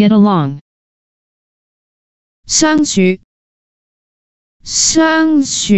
get along. 相處，相處，